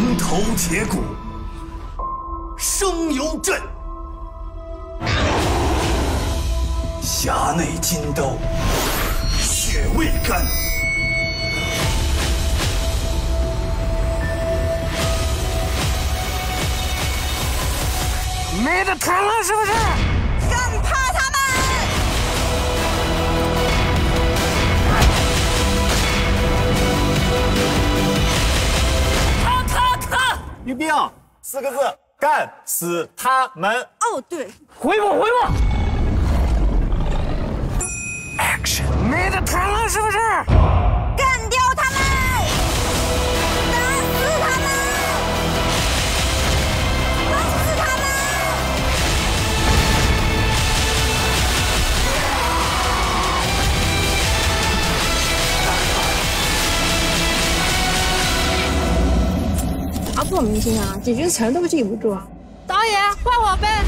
城头铁骨，声犹震；匣内金刀，血未干。没得谈了，是不是？咔！阅兵四个字，干死他们！哦，对，回我回我。Action！没得谈了，是不是？做，明星啊，几句词都记不住。导演换我呗。